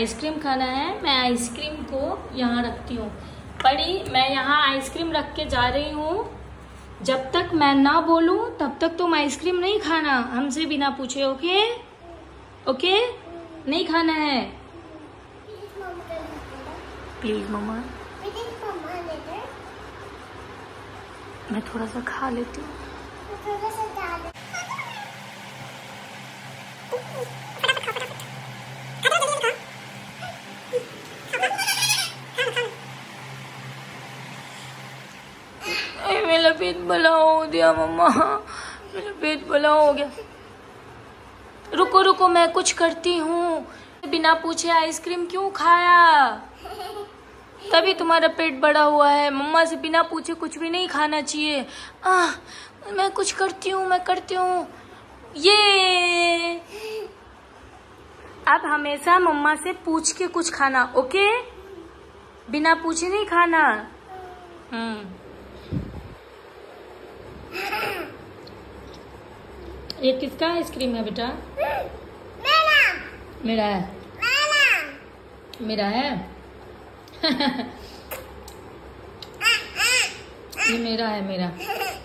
Ice cream खाना है, मैं आइसक्रीम को यहाँ रखती हूँ। परी मैं यहाँ आइसक्रीम रख के जा रही हूँ। जब तक मैं ना बोलूँ, तब तक तुम आइसक्रीम नहीं खाना। हमसे बिना पूछे, ओके? ओके? नहीं खाना है। प्लीज़ मम्मा। मैं थोड़ा सा खा लेती हूँ। ए, मेरा पेट बड़ा हो गया मम्मा। मेरा पेट बड़ा हो गया। रुको रुको मैं कुछ करती हूँ। बिना पूछे आइसक्रीम क्यों खाया? तभी तुम्हारा पेट बड़ा हुआ है। मम्मा से बिना पूछे कुछ भी नहीं खाना चाहिए। आ, मैं कुछ करती हूँ मैं करती हूँ। ये। अब हमेशा मम्मा से पूछ के कुछ खाना ओके? बिना पूछे नहीं खाना। हम्म। ये किसका आइसक्रीम है बेटा? मेरा। मेरा है। मेरा। है? ये मेरा है मेरा।